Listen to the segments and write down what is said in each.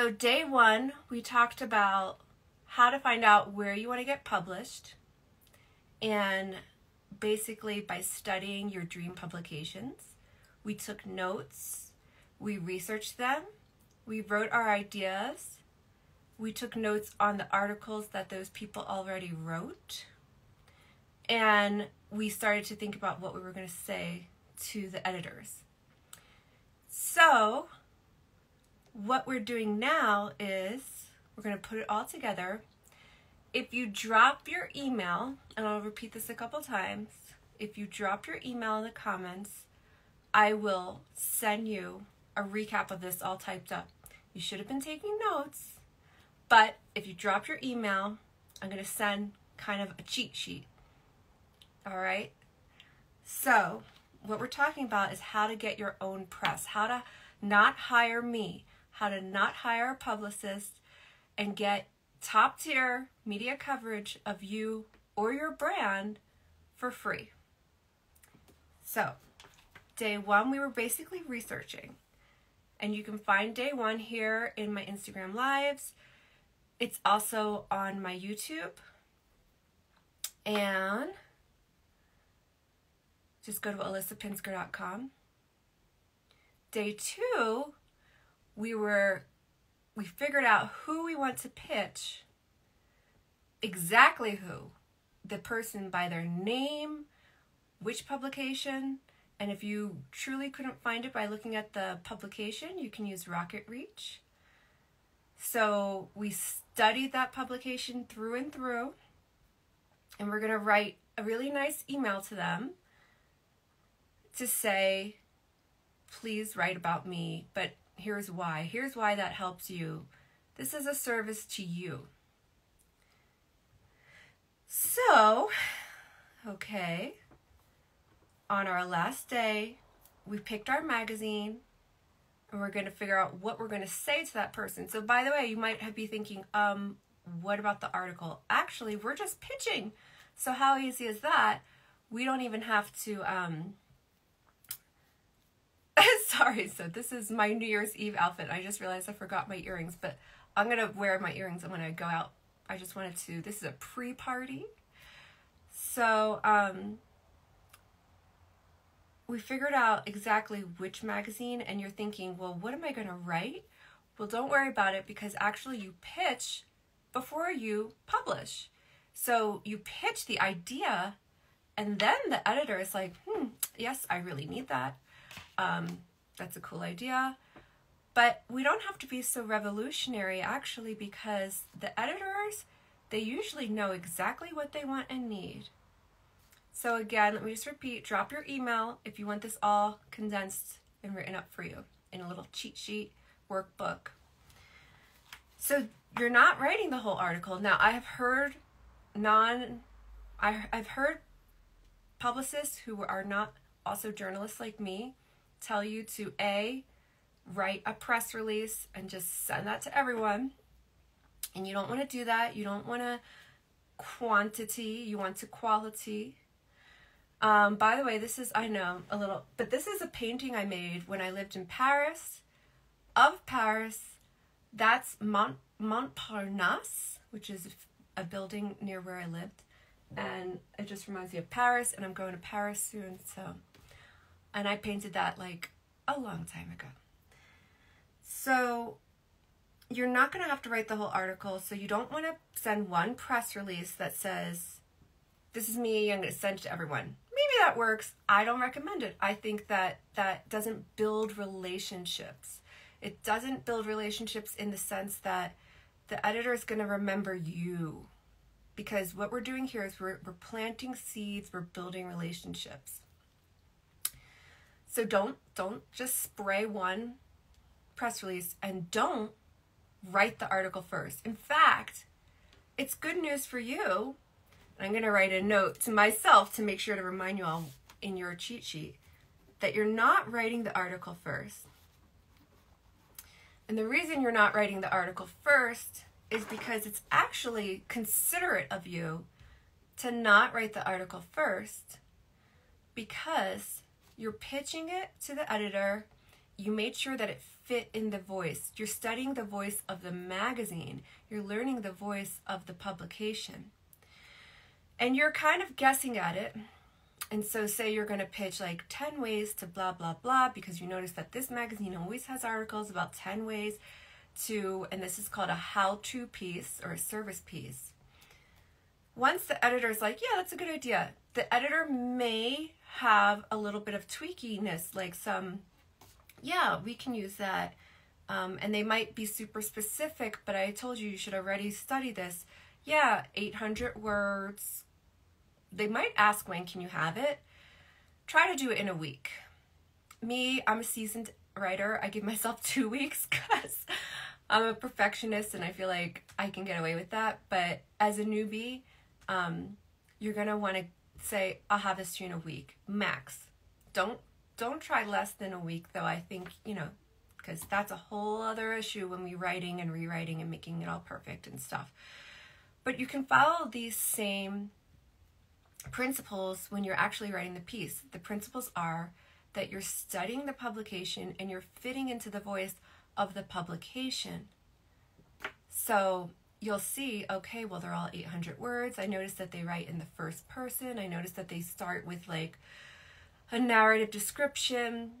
So, day one, we talked about how to find out where you want to get published. And basically, by studying your dream publications, we took notes, we researched them, we wrote our ideas, we took notes on the articles that those people already wrote, and we started to think about what we were going to say to the editors. So, what we're doing now is we're going to put it all together. If you drop your email, and I'll repeat this a couple times, if you drop your email in the comments, I will send you a recap of this all typed up. You should have been taking notes, but if you drop your email, I'm going to send kind of a cheat sheet. All right? So, what we're talking about is how to get your own press, how to not hire me, how to not hire a publicist and get top tier media coverage of you or your brand for free. So, day one, we were basically researching. And you can find day one here in my Instagram lives. It's also on my YouTube. And just go to alyssapinsker.com. Day two, we were we figured out who we want to pitch, exactly who, the person by their name, which publication, and if you truly couldn't find it by looking at the publication, you can use RocketReach. So we studied that publication through and through, and we're going to write a really nice email to them to say, please write about me, but here's why. Here's why that helps you. This is a service to you. So, okay, on our last day, we picked our magazine and we're going to figure out what we're going to say to that person. So, by the way, you might be thinking, um, what about the article? Actually, we're just pitching. So, how easy is that? We don't even have to um, Sorry, so this is my New Year's Eve outfit. I just realized I forgot my earrings, but I'm going to wear my earrings when I go out. I just wanted to, this is a pre-party. So, um, we figured out exactly which magazine and you're thinking, well, what am I going to write? Well, don't worry about it because actually you pitch before you publish. So you pitch the idea and then the editor is like, hmm, yes, I really need that. Um, that's a cool idea. But we don't have to be so revolutionary actually because the editors, they usually know exactly what they want and need. So again, let me just repeat, drop your email if you want this all condensed and written up for you in a little cheat sheet workbook. So you're not writing the whole article. Now I have heard non, I, I've heard publicists who are not also journalists like me tell you to A, write a press release and just send that to everyone. And you don't want to do that. You don't want to quantity, you want to quality. Um, by the way, this is, I know, a little, but this is a painting I made when I lived in Paris, of Paris. That's Mont, Montparnasse, which is a building near where I lived. And it just reminds me of Paris, and I'm going to Paris soon, so and I painted that like a long time ago. So you're not going to have to write the whole article. So you don't want to send one press release that says, this is me, I'm going to send it to everyone. Maybe that works. I don't recommend it. I think that that doesn't build relationships. It doesn't build relationships in the sense that the editor is going to remember you. Because what we're doing here is we're, we're planting seeds, we're building relationships. So don't don't just spray one press release and don't write the article first. In fact, it's good news for you. I'm going to write a note to myself to make sure to remind you all in your cheat sheet that you're not writing the article first. And the reason you're not writing the article first is because it's actually considerate of you to not write the article first because you're pitching it to the editor. You made sure that it fit in the voice. You're studying the voice of the magazine. You're learning the voice of the publication. And you're kind of guessing at it. And so, say you're going to pitch like 10 ways to blah, blah, blah, because you notice that this magazine always has articles about 10 ways to, and this is called a how to piece or a service piece. Once the editor's like, yeah, that's a good idea, the editor may have a little bit of tweakiness, like some, yeah, we can use that. Um, and they might be super specific, but I told you you should already study this. Yeah, 800 words. They might ask when can you have it. Try to do it in a week. Me, I'm a seasoned writer. I give myself two weeks because I'm a perfectionist and I feel like I can get away with that. But as a newbie, um, you're gonna want to say I'll have this to in a week max. Don't don't try less than a week though. I think you know because that's a whole other issue when we writing and rewriting and making it all perfect and stuff. But you can follow these same principles when you're actually writing the piece. The principles are that you're studying the publication and you're fitting into the voice of the publication. So you'll see, okay, well, they're all 800 words. I noticed that they write in the first person. I noticed that they start with like a narrative description.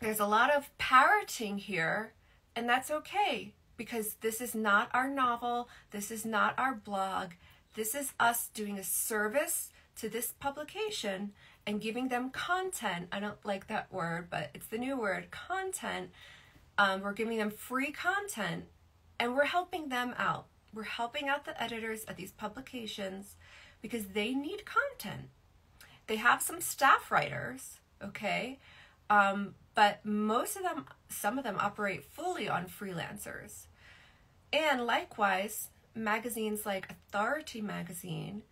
There's a lot of parroting here, and that's okay because this is not our novel. This is not our blog. This is us doing a service to this publication and giving them content. I don't like that word, but it's the new word content. Um, we're giving them free content and we're helping them out. We're helping out the editors at these publications because they need content. They have some staff writers, okay? Um, but most of them, some of them operate fully on freelancers. And likewise, magazines like Authority Magazine,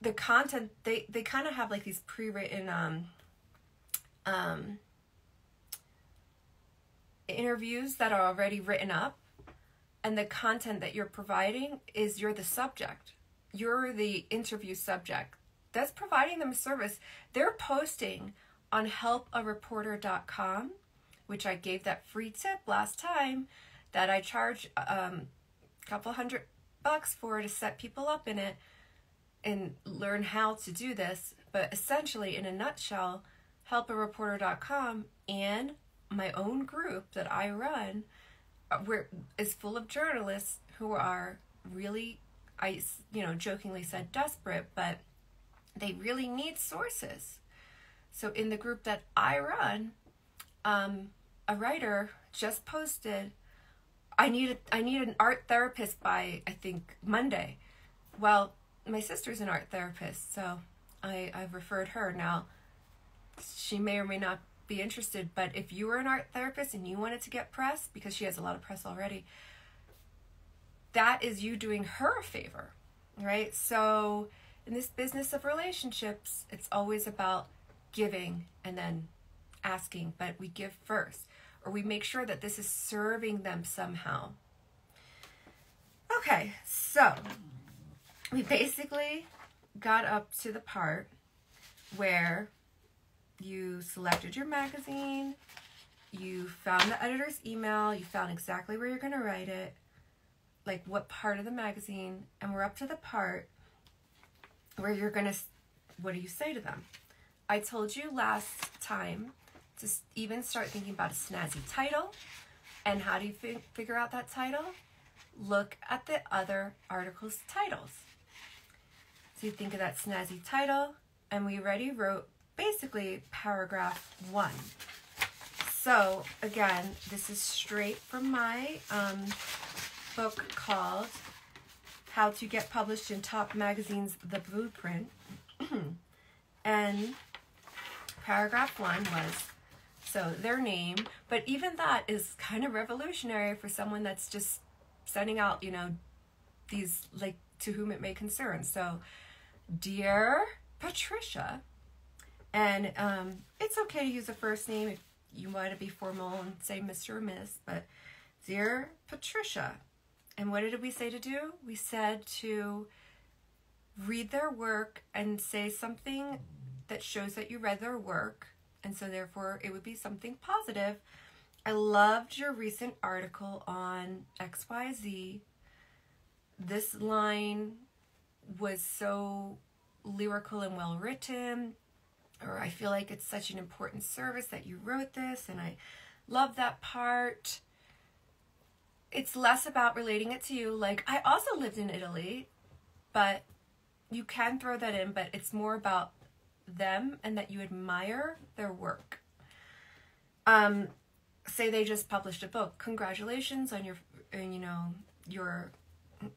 the content they they kind of have like these pre-written um um interviews that are already written up and the content that you're providing is you're the subject. You're the interview subject. That's providing them a service. They're posting on helpareporter.com, which I gave that free tip last time that I charge um, a couple hundred bucks for to set people up in it and learn how to do this. But essentially, in a nutshell, helpareporter.com and my own group that I run where is full of journalists who are really, I you know jokingly said desperate, but they really need sources. So in the group that I run, um, a writer just posted, I need a, I need an art therapist by I think Monday. Well, my sister's an art therapist, so I I've referred her now. She may or may not be interested. But if you were an art therapist and you wanted to get press, because she has a lot of press already, that is you doing her a favor, right? So in this business of relationships, it's always about giving and then asking, but we give first, or we make sure that this is serving them somehow. Okay, so we basically got up to the part where you selected your magazine, you found the editor's email, you found exactly where you're going to write it, like what part of the magazine, and we're up to the part where you're going to, what do you say to them? I told you last time to even start thinking about a snazzy title. And how do you fi- figure out that title? Look at the other articles' titles. So you think of that snazzy title, and we already wrote basically paragraph one. So again, this is straight from my um, book called How to Get Published in Top Magazines, The Blueprint. and paragraph one was so their name, but even that is kind of revolutionary for someone that's just sending out, you know, these like to whom it may concern. So, dear Patricia, and um, it's okay to use a first name if you want to be formal and say Mr. or Miss, but dear Patricia. And what did we say to do? We said to read their work and say something that shows that you read their work. And so, therefore, it would be something positive. I loved your recent article on XYZ. This line was so lyrical and well written, or I feel like it's such an important service that you wrote this, and I love that part. It's less about relating it to you. Like, I also lived in Italy, but you can throw that in, but it's more about them and that you admire their work. Um, say they just published a book. Congratulations on your, you know, your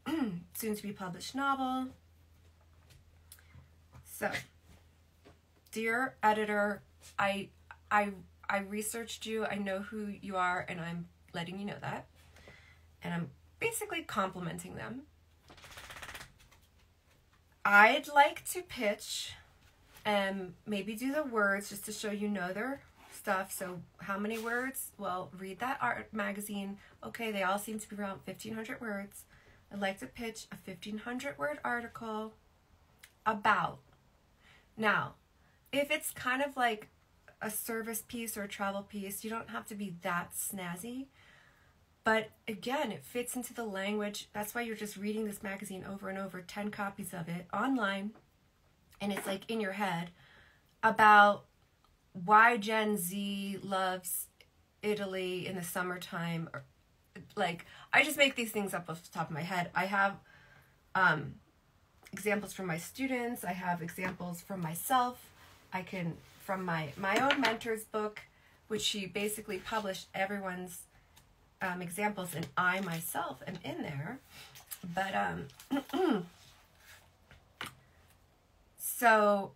soon to be published novel. So, dear editor, I I I researched you. I know who you are and I'm letting you know that. And I'm basically complimenting them. I'd like to pitch and maybe do the words just to show you know their stuff. So how many words? Well, read that art magazine. Okay, they all seem to be around 1500 words. I'd like to pitch a 1500 word article about. Now, if it's kind of like a service piece or a travel piece, you don't have to be that snazzy. But again, it fits into the language. That's why you're just reading this magazine over and over, 10 copies of it online, and it's like in your head about why Gen Z loves Italy in the summertime. Like, I just make these things up off the top of my head. I have um, examples from my students, I have examples from myself. I can, from my, my own mentor's book, which she basically published everyone's um, examples, and I myself am in there. But, um, so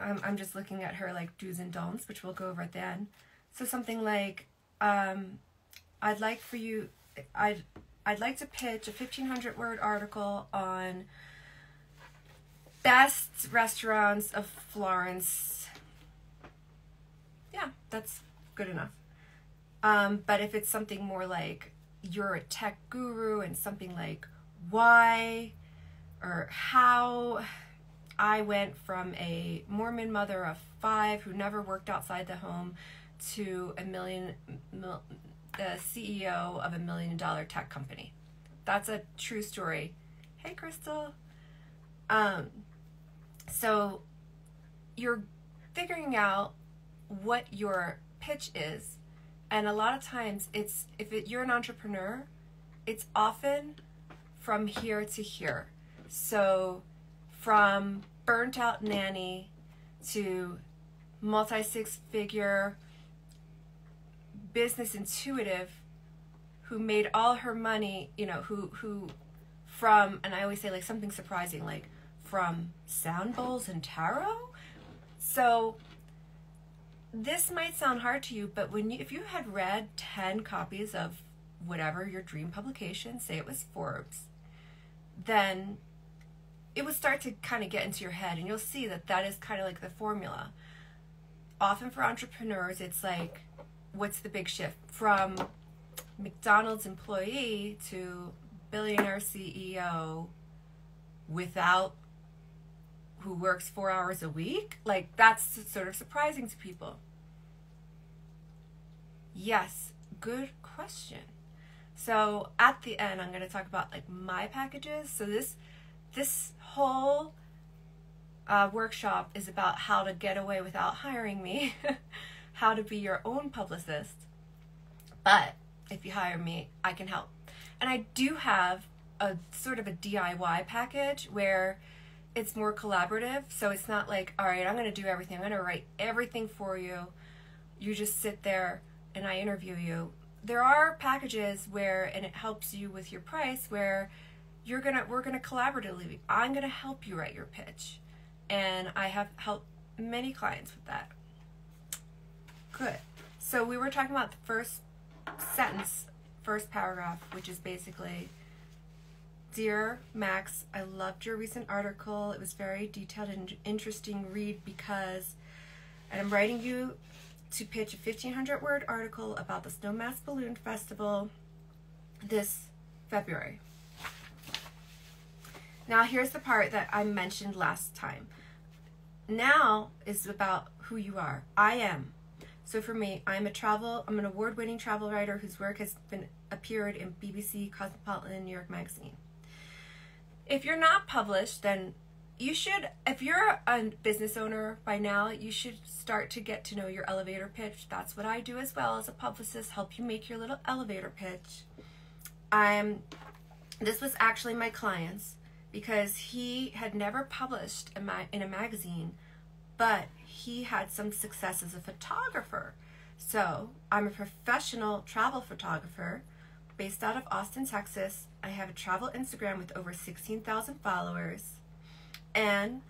I'm, I'm just looking at her like do's and don'ts, which we'll go over at the end. So something like, um, I'd like for you, I'd, I'd like to pitch a 1500 word article on best restaurants of Florence. Yeah, that's good enough. Um, but if it's something more like you're a tech guru and something like why or how I went from a Mormon mother of five who never worked outside the home to a million, mil, the CEO of a million dollar tech company. That's a true story. Hey, Crystal. Um, so you're figuring out what your pitch is and a lot of times it's if it, you're an entrepreneur it's often from here to here. So from burnt out nanny to multi six figure business intuitive who made all her money you know who who from and i always say like something surprising like from sound bowls and tarot so this might sound hard to you, but when you, if you had read 10 copies of whatever your dream publication, say it was Forbes, then it would start to kind of get into your head and you'll see that that is kind of like the formula. Often for entrepreneurs, it's like, what's the big shift from McDonald's employee to billionaire CEO without who works four hours a week? Like, that's sort of surprising to people. Yes, good question. So at the end, I'm going to talk about like my packages. So this this whole uh, workshop is about how to get away without hiring me, how to be your own publicist. But if you hire me, I can help. And I do have a sort of a DIY package where it's more collaborative. So it's not like, all right, I'm going to do everything. I'm going to write everything for you. You just sit there and I interview you. There are packages where, and it helps you with your price, where you're gonna, we're gonna collaboratively. I'm gonna help you write your pitch, and I have helped many clients with that. Good. So we were talking about the first sentence, first paragraph, which is basically Dear Max, I loved your recent article. It was very detailed and interesting read because I'm writing you to pitch a 1500 word article about the Snowmass Balloon Festival this February. Now, here's the part that I mentioned last time. Now is about who you are. I am. So for me, I'm a travel, I'm an award-winning travel writer whose work has been appeared in BBC, Cosmopolitan, and New York Magazine. If you're not published, then you should, if you're a business owner by now, you should start to get to know your elevator pitch. That's what I do as well as a publicist, help you make your little elevator pitch. I'm, this was actually my client's because he had never published in my, in a magazine, but he had some success as a photographer. So I'm a professional travel photographer based out of Austin, Texas. I have a travel Instagram with over 16,000 followers and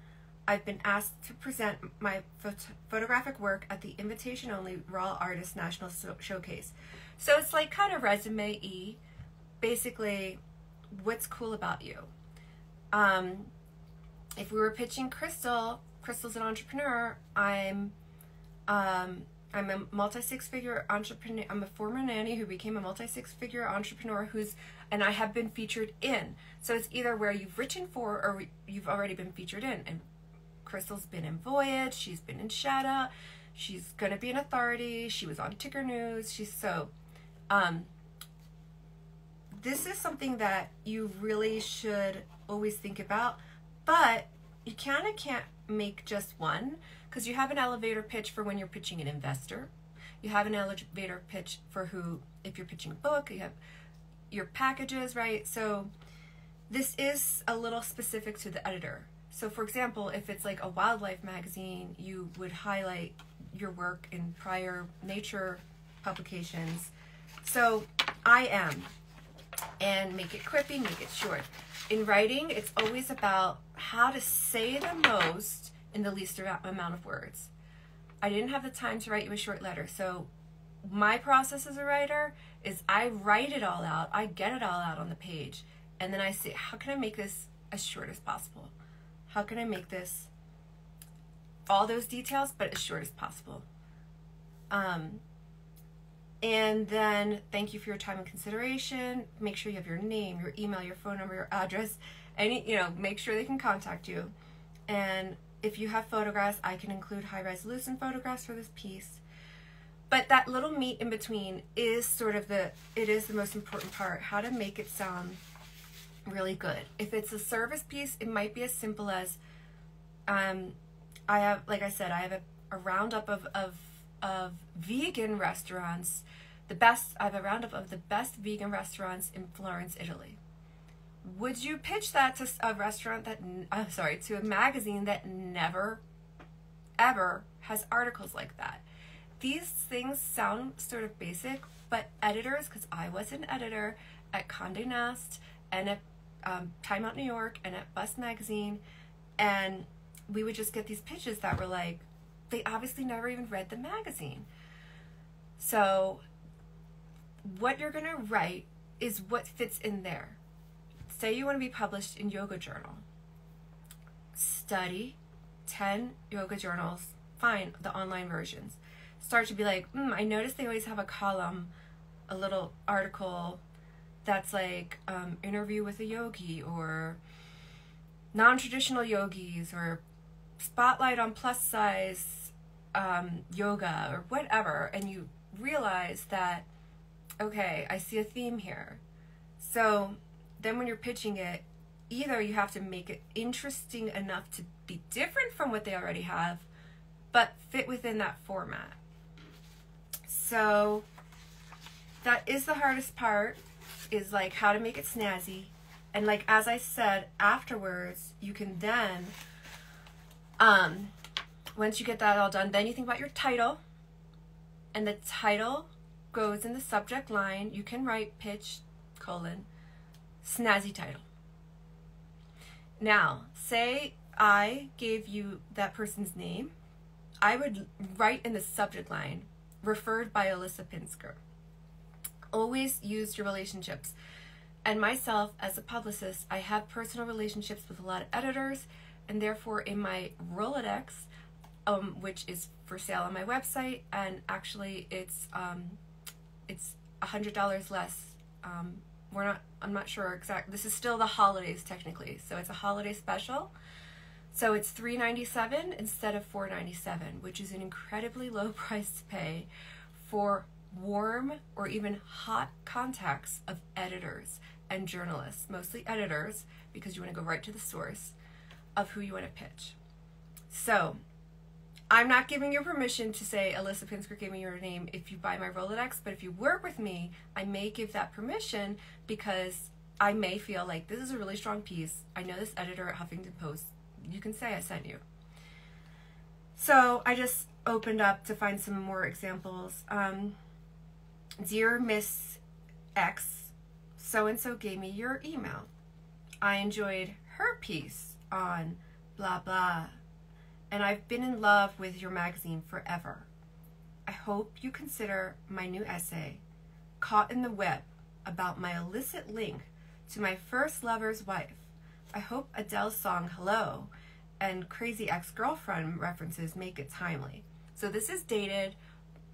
I've been asked to present my phot- photographic work at the invitation only Raw Artist National so- Showcase. So it's like kind of resume e. Basically, what's cool about you? Um, if we were pitching Crystal, Crystal's an entrepreneur. I'm um, I'm a multi six figure entrepreneur. I'm a former nanny who became a multi six figure entrepreneur who's, and I have been featured in. So it's either where you've written for or you've already been featured in. And Crystal's been in Voyage, she's been in Shadow, she's to be an authority, she was on Ticker News. She's so, um, this is something that you really should always think about, but you kind of can't make just one because you have an elevator pitch for when you're pitching an investor. You have an elevator pitch for who, if you're pitching a book, you have your packages, right? So this is a little specific to the editor. So, for example, if it's like a wildlife magazine, you would highlight your work in prior nature publications. So, I am, and make it quippy, make it short. In writing, it's always about how to say the most in the least amount of words. I didn't have the time to write you a short letter. So my process as a writer is I write it all out. I get it all out on the page. And then I say, how can I make this as short as possible? How can I make this all those details, but as short as possible? Um, and then thank you for your time and consideration. Make sure you have your name, your email, your phone number, your address, any, you know, make sure they can contact you. And if you have photographs, I can include high resolution photographs for this piece. But that little meat in between is sort of the, it is the most important part, how to make it sound really good. If it's a service piece, it might be as simple as, um, I have, like I said, I have a, a roundup of, of, of vegan restaurants, the best, I have a roundup of the best vegan restaurants in Florence, Italy would you pitch that to a restaurant that I'm sorry to a magazine that never ever has articles like that? These things sound sort of basic but editors because i was an editor at conde nast and at um, time out new york and at bust magazine and we would just get these pitches that were like they obviously never even read the magazine. So what you're going to write is what fits in there say you want to be published in Yoga Journal. Study 10 yoga journals, fine, the online versions. Start to be like, mm, I notice they always have a column, a little article that's like um, interview with a yogi or non-traditional yogis or spotlight on plus size um, yoga or whatever and you realize that okay i see a theme here so then when you're pitching it, either you have to make it interesting enough to be different from what they already have, but fit within that format. So that is the hardest part is like how to make it snazzy. And like as I said afterwards, you can then um once you get that all done, then you think about your title. And the title goes in the subject line. You can write pitch colon snazzy title. Now, say I gave you that person's name, I would write in the subject line, referred by Alyssa Pinsker. Always use your relationships. And myself, as a publicist, I have personal relationships with a lot of editors, and therefore, in my Rolodex, um, which is for sale on my website, and actually, it's um, it's a hundred dollars less um, we're not i'm not sure exact this is still the holidays technically so it's a holiday special So it's $3.97 instead of $4.97, which is an incredibly low price to pay for warm or even hot contacts of editors and journalists, mostly editors, because you want to go right to the source of who you want to pitch. So I'm not giving you permission to say Alyssa Pinsker gave me your name if you buy my Rolodex, but if you work with me, I may give that permission because I may feel like this is a really strong piece. I know this editor at Huffington Post. You can say I sent you. So I just opened up to find some more examples. Um, Dear Miss X, so and so gave me your email. I enjoyed her piece on blah blah and I've been in love with your magazine forever. I hope you consider my new essay, Caught in the Web, about my illicit link to my first lover's wife. I hope Adele's song Hello and Crazy Ex Girlfriend references make it timely. So this is dated,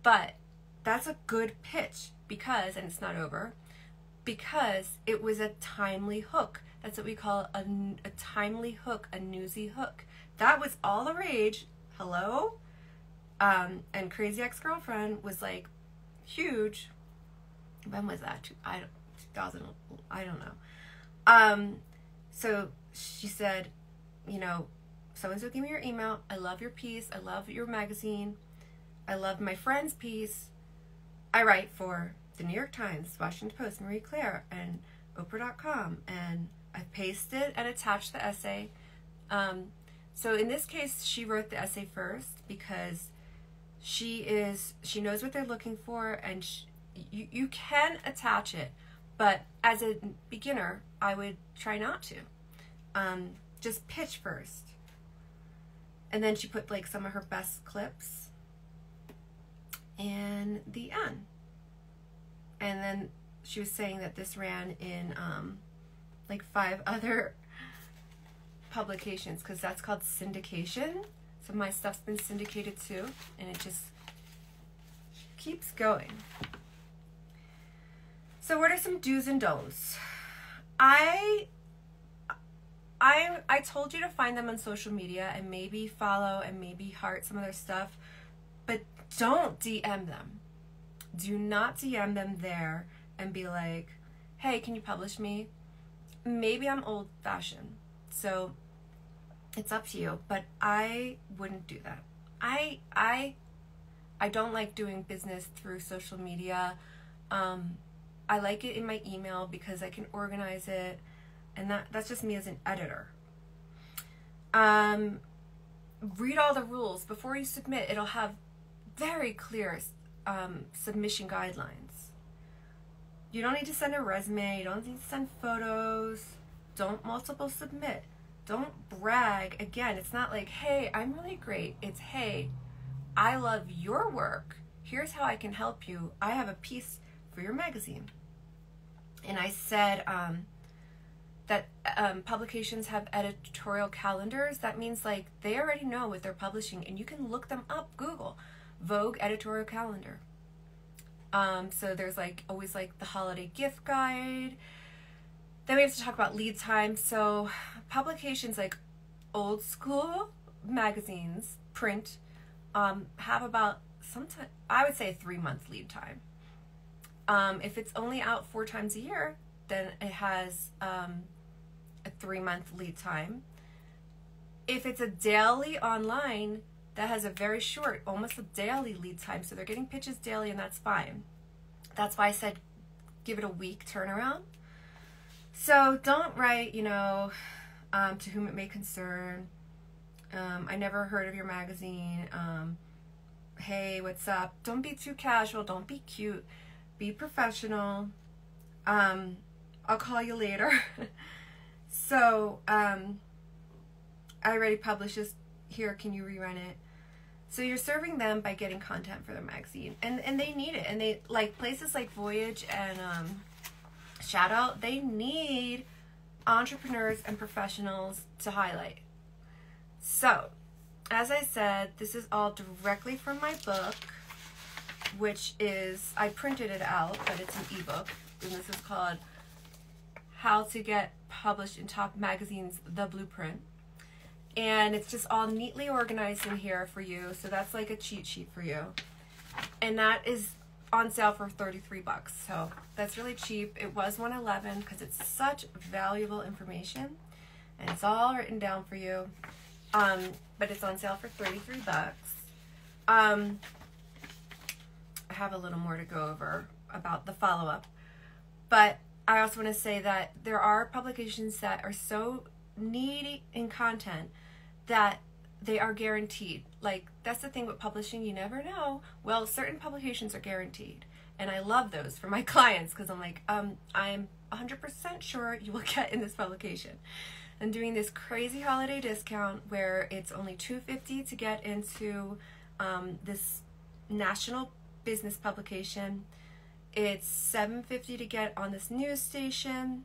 but that's a good pitch because, and it's not over, because it was a timely hook. That's what we call a, a timely hook, a newsy hook that was all the rage. Hello? Um, and Crazy Ex Girlfriend was like huge. When was that? I don't, 2000, I don't know. Um, so she said, you know, so and so give me your email. I love your piece. I love your magazine. I love my friend's piece. I write for the New York Times, Washington Post, Marie Claire, and Oprah.com. And I pasted and attached the essay. Um, so in this case, she wrote the essay first because she is she knows what they're looking for, and she, you you can attach it, but as a beginner, I would try not to. Um, just pitch first, and then she put like some of her best clips, and the end. And then she was saying that this ran in um, like five other publications because that's called syndication. So my stuff's been syndicated too, and it just keeps going. So what are some do's and don'ts? I I I told you to find them on social media and maybe follow and maybe heart some of their stuff, but don't DM them. Do not DM them there and be like, "Hey, can you publish me?" Maybe I'm old fashioned. So it's up to you, but I wouldn't do that. I I I don't like doing business through social media. Um, I like it in my email because I can organize it, and that that's just me as an editor. Um, read all the rules before you submit. It'll have very clear um, submission guidelines. You don't need to send a resume. You don't need to send photos. Don't multiple submit don't brag. Again, it's not like, hey, I'm really great. It's, hey, I love your work. Here's how I can help you. I have a piece for your magazine. And I said um, that um, publications have editorial calendars. That means like they already know what they're publishing and you can look them up, Google, Vogue editorial calendar. Um, so there's like always like the holiday gift guide then we have to talk about lead time. So publications like old school magazines, print, um, have about sometimes I would say three month lead time. Um, if it's only out four times a year, then it has um, a three month lead time. If it's a daily online, that has a very short, almost a daily lead time. So they're getting pitches daily, and that's fine. That's why I said give it a week turnaround. So don't write, you know, um, to whom it may concern. Um, I never heard of your magazine. Um, hey, what's up? Don't be too casual. Don't be cute. Be professional. Um, I'll call you later. so um, I already published this. Here, can you rerun it? So you're serving them by getting content for their magazine, and and they need it. And they like places like Voyage and um, shout out, they need entrepreneurs and professionals to highlight. So, as I said, this is all directly from my book, which is, I printed it out, but it's an ebook. And this is called How to Get Published in Top Magazines The Blueprint. and it's just all neatly organized in here for you. So that's like a cheat sheet for you. And that is on sale for 33 bucks. So that's really cheap. It was 111 because it's such valuable information and it's all written down for you. Um, but it's on sale for 33 bucks. Um, I have a little more to go over about the follow-up. But I also want to say that there are publications that are so needy in content that they are guaranteed. Like that's the thing with publishing, you never know. Well, certain publications are guaranteed, and I love those for my clients because I'm like, um, I'm 100% sure you will get in this publication. I'm doing this crazy holiday discount where it's only 250 to get into um, this national business publication. It's 750 to get on this news station.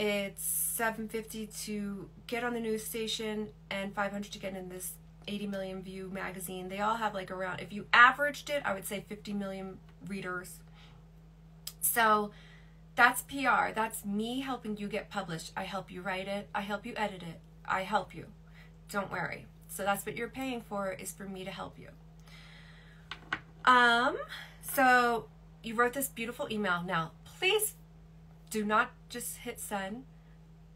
It's 750 to get on the news station and 500 to get in this 80 million view magazine. They all have like around if you averaged it, I would say 50 million readers. So that's PR. That's me helping you get published. I help you write it. I help you edit it. I help you. Don't worry. So that's what you're paying for is for me to help you. Um so you wrote this beautiful email. Now, please do not just hit send.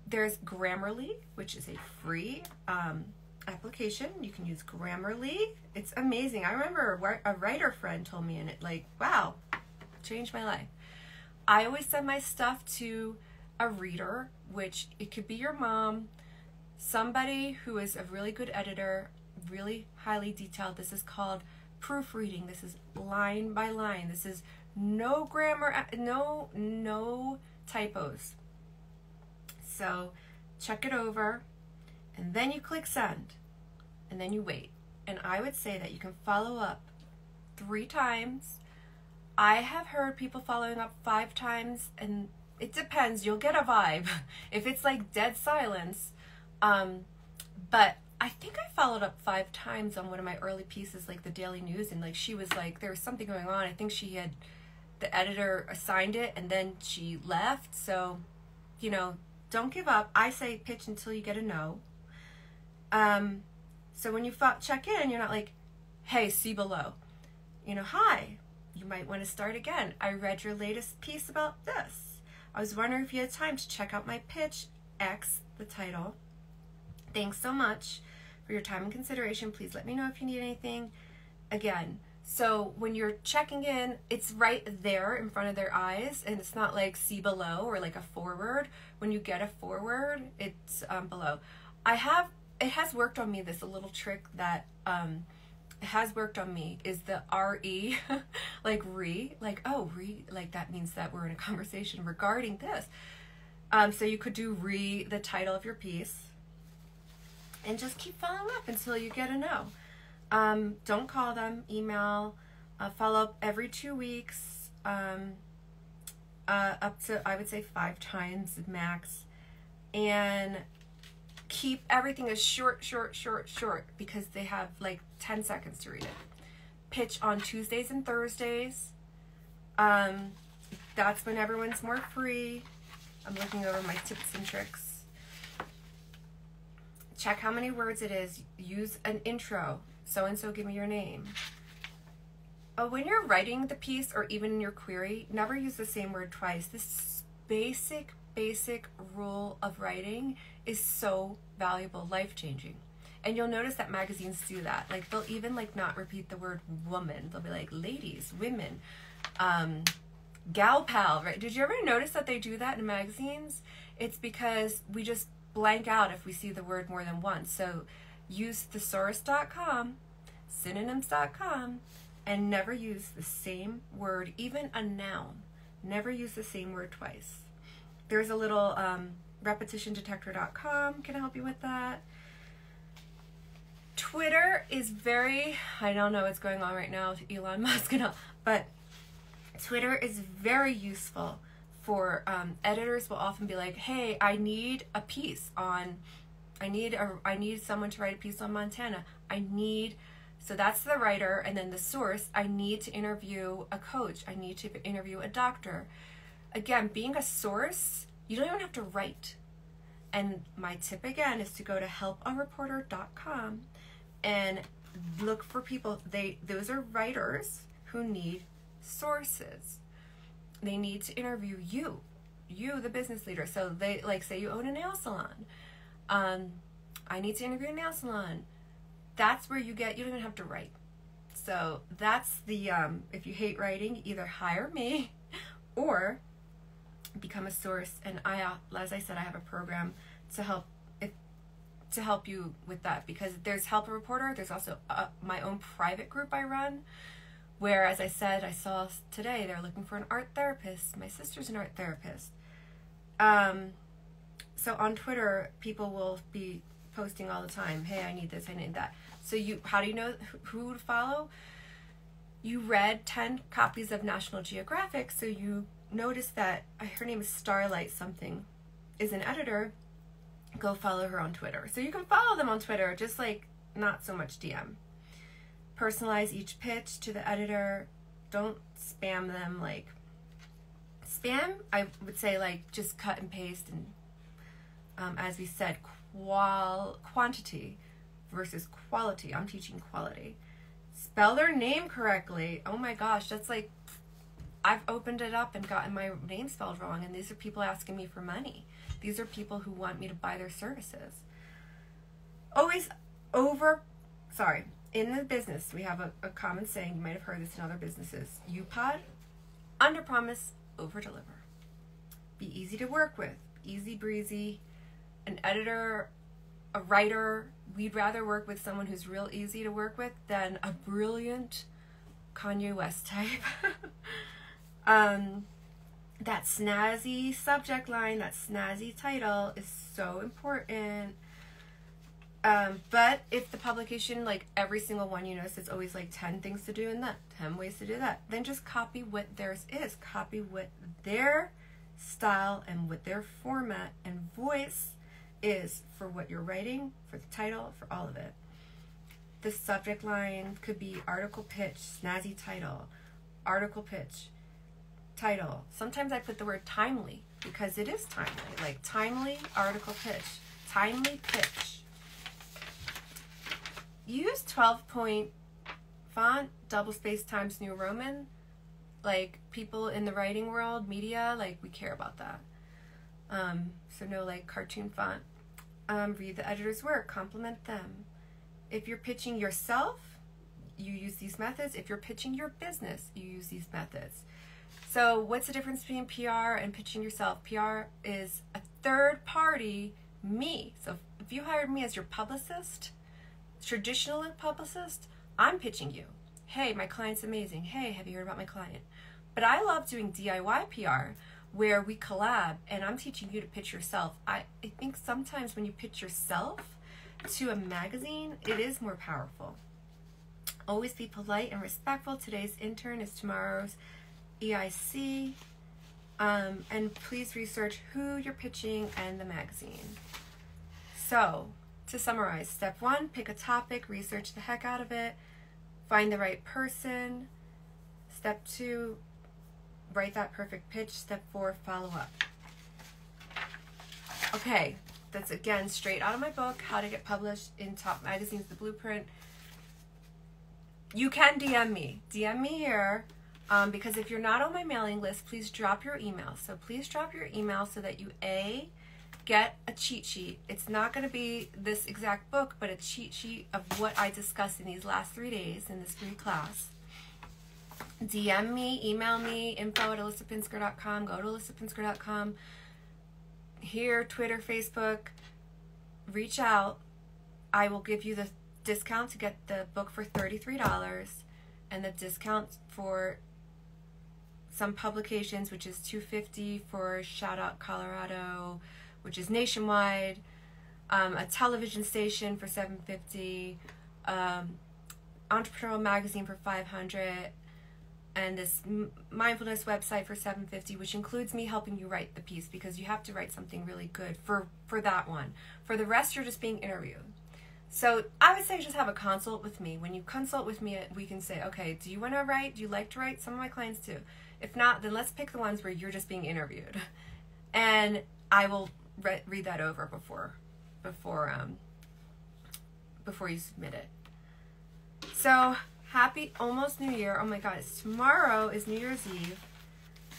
There's Grammarly, which is a free um, application. You can use Grammarly. It's amazing. I remember a writer friend told me, and it like, wow, changed my life. I always send my stuff to a reader, which it could be your mom, somebody who is a really good editor, really highly detailed. This is called proofreading. This is line by line. This is no grammar, no no typos. So check it over and then you click send and then you wait. And I would say that you can follow up three times. I have heard people following up five times and it depends. You'll get a vibe. if it's like dead silence, um, but I think I followed up five times on one of my early pieces, like the Daily News, and like she was like, there was something going on. I think she had the editor assigned it and then she left. So, you know, don't give up. I say pitch until you get a no. Um, so when you check in, you're not like, hey, see below. You know, hi, you might want to start again. I read your latest piece about this. I was wondering if you had time to check out my pitch, X, the title. Thanks so much for your time and consideration. Please let me know if you need anything. Again, so when you're checking in, it's right there in front of their eyes, and it's not like see below or like a forward. When you get a forward, it's um, below. I have it has worked on me. This a little trick that um, has worked on me is the re, like re, like oh re, like that means that we're in a conversation regarding this. Um, so you could do re the title of your piece, and just keep following up until you get a no. Um, don't call them, email, uh, follow up every two weeks, um, uh, up to, I would say, five times max. And keep everything as short, short, short, short because they have like 10 seconds to read it. Pitch on Tuesdays and Thursdays. Um, that's when everyone's more free. I'm looking over my tips and tricks. Check how many words it is. Use an intro so and so give me your name. Uh, when you're writing the piece or even in your query, never use the same word twice. This basic, basic rule of writing is so valuable, life changing. And you'll notice that magazines do that. Like they'll even like not repeat the word woman. They'll be like ladies, women, um, gal pal, right? Did you ever notice that they do that in magazines? It's because we just blank out if we see the word more than once. So use thesaurus.com, synonyms.com, and never use the same word, even a noun. Never use the same word twice. There's a little um, repetitiondetector.com can I help you with that. Twitter is very, I don't know what's going on right now with Elon Musk and all, but Twitter is very useful for um, editors will often be like, hey, I need a piece on I need a I need someone to write a piece on Montana. I need so that's the writer and then the source. I need to interview a coach. I need to interview a doctor. Again, being a source, you don't even have to write. And my tip again is to go to helpareporter.com and look for people they those are writers who need sources. They need to interview you, you the business leader. So they like say you own a nail salon. Um, I need to interview a nail salon. That's where you get you don't even have to write. So that's the um, if you hate writing, either hire me or become a source. And I, uh, as I said, I have a program to help if to help you with that because there's help a reporter. There's also uh, my own private group I run, where as I said, I saw today they're looking for an art therapist. My sister's an art therapist. Um, so on Twitter, people will be posting all the time. Hey, I need this. I need that. So you, how do you know who to follow? You read ten copies of National Geographic, so you notice that uh, her name is Starlight something, is an editor. Go follow her on Twitter. So you can follow them on Twitter, just like not so much DM. Personalize each pitch to the editor. Don't spam them like spam. I would say like just cut and paste and um, as we said, qual quantity versus quality. I'm teaching quality. Spell their name correctly. Oh my gosh, that's like I've opened it up and gotten my name spelled wrong, and these are people asking me for money. These are people who want me to buy their services. Always over, sorry, in the business, we have a, a common saying, you might have heard this in other businesses UPOD, under promise, over deliver. Be easy to work with, easy breezy. An editor, a writer, we'd rather work with someone who's real easy to work with than a brilliant Kanye West type. Um, that snazzy subject line, that snazzy title is so important. Um, but if the publication, like every single one you notice, it's always like 10 things to do and that, 10 ways to do that, then just copy what theirs is. Copy what their style and what their format and voice is for what you're writing, for the title, for all of it. The subject line could be article pitch, snazzy title, article pitch, title. Sometimes I put the word timely because it is timely, like timely article pitch, timely pitch. Use 12 point font, double space Times New Roman. Like people in the writing world, media, like we care about that. Um, so no like cartoon font. Um, read the editor's work, compliment them. If you're pitching yourself, you use these methods. If you're pitching your business, you use these methods. So, what's the difference between PR and pitching yourself? PR is a third party, me. So, if you hired me as your publicist, traditional publicist, I'm pitching you. Hey, my client's amazing. Hey, have you heard about my client? But I love doing DIY PR where we collab and I'm teaching you to pitch yourself. I, I think sometimes when you pitch yourself to a magazine, it is more powerful. Always be polite and respectful. Today's intern is tomorrow's EIC, um, and please research who you're pitching and the magazine. So, to summarize, step one, pick a topic, research the heck out of it, find the right person. Step two, write that perfect pitch. Step four, follow up. Okay, that's again straight out of my book, How to Get Published in Top Magazines, The Blueprint. You can DM me. DM me here um, because if you're not on my mailing list, please drop your email. So please drop your email so that you A, get a cheat sheet. It's not going to be this exact book, but a cheat sheet of what I discussed in these last three days in this free class. DM me, email me, info at alyssapinsker.com, go to alyssapinsker.com, here, Twitter, Facebook, reach out. I will give you the discount to get the book for $33 and the discount for some publications, which is 250 for Shout Out Colorado, which is nationwide, um, a television station for 750, um, entrepreneurial magazine for 500, and this mindfulness website for 750 which includes me helping you write the piece because you have to write something really good for for that one. For the rest you're just being interviewed. So i would say just have a consult with me. When you consult with me we can say okay do you want to write? Do you like to write? Some of my clients do. If not, then let's pick the ones where you're just being interviewed. And I will re- read that over before before um before you submit it. So happy almost New Year. Oh my God, tomorrow is New Year's Eve.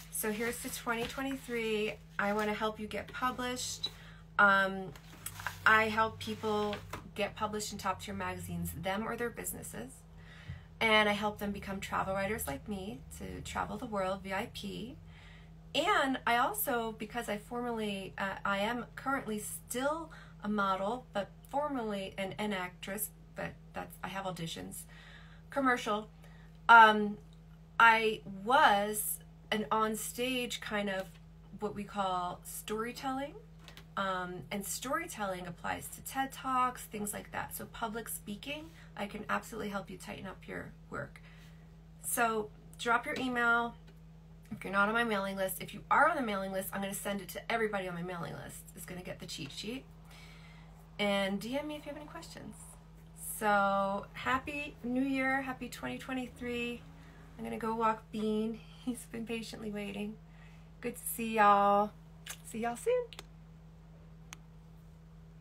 So here's to 2023. I want to help you get published. Um, I help people get published in top tier magazines, them or their businesses. And I help them become travel writers like me to travel the world VIP. And I also, because I formerly, uh, I am currently still a model, but formerly an, an actress, but that's, I have auditions, commercial. Um, I was an on stage kind of what we call storytelling. Um, and storytelling applies to TED Talks, things like that. So, public speaking, I can absolutely help you tighten up your work. So, drop your email. If you're not on my mailing list, if you are on the mailing list, I'm going to send it to everybody on my mailing list. Is going to get the cheat sheet. And DM me if you have any questions. So, happy New Year, happy 2023. I'm to go walk Bean. He's been patiently waiting. Good to see y'all. See y'all soon.